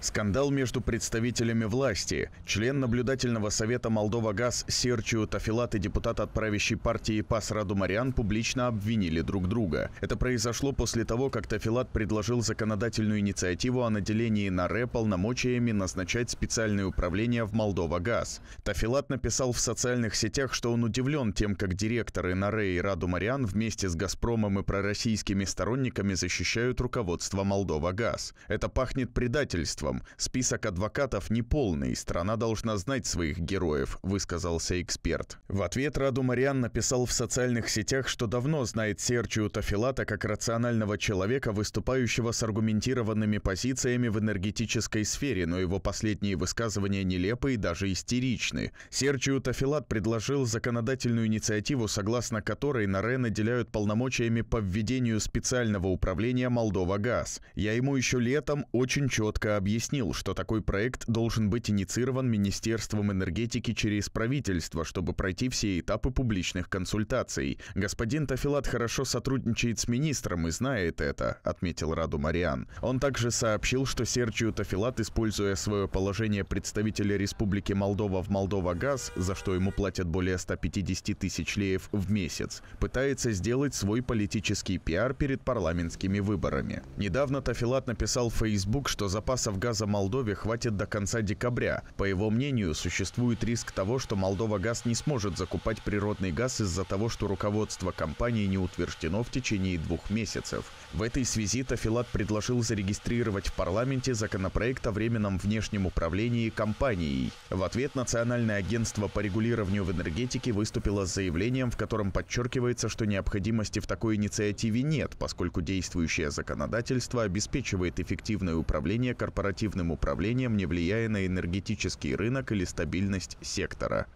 Скандал между представителями власти. Член наблюдательного совета Молдова ГАЗ Серчио Тафилат и депутат от правящей партии ПАС Раду Мариан публично обвинили друг друга. Это произошло после того, как Тафилат предложил законодательную инициативу о наделении НАРЭ полномочиями назначать специальное управление в Молдова ГАЗ. Тафилат написал в социальных сетях, что он удивлен тем, как директоры НАРЭ и Раду Мариан вместе с «Газпромом» и пророссийскими сторонниками защищают руководство Молдова ГАЗ. Это пахнет предательством делом. Список адвокатов неполный, страна должна знать своих героев, высказался эксперт. В ответ Раду Мариан написал в социальных сетях, что давно знает Серчио Тафилата как рационального человека, выступающего с аргументированными позициями в энергетической сфере, но его последние высказывания нелепы и даже истеричны. Серчио Тафилат предложил законодательную инициативу, согласно которой НАРЭ наделяют полномочиями по введению специального управления Молдова ГАЗ. Я ему еще летом очень четко объяснил, объяснил, что такой проект должен быть инициирован Министерством энергетики через правительство, чтобы пройти все этапы публичных консультаций. Господин Тафилат хорошо сотрудничает с министром и знает это, отметил Раду Мариан. Он также сообщил, что Серчио Тафилат, используя свое положение представителя Республики Молдова в Молдова Газ, за что ему платят более 150 тысяч леев в месяц, пытается сделать свой политический пиар перед парламентскими выборами. Недавно Тафилат написал в Facebook, что запасов газа газа Молдове хватит до конца декабря. По его мнению, существует риск того, что Молдова газ не сможет закупать природный газ из-за того, что руководство компании не утверждено в течение двух месяцев. В этой связи Тафилат предложил зарегистрировать в парламенте законопроект о временном внешнем управлении компанией. В ответ Национальное агентство по регулированию в энергетике выступило с заявлением, в котором подчеркивается, что необходимости в такой инициативе нет, поскольку действующее законодательство обеспечивает эффективное управление корпоративным управлением, не влияя на энергетический рынок или стабильность сектора.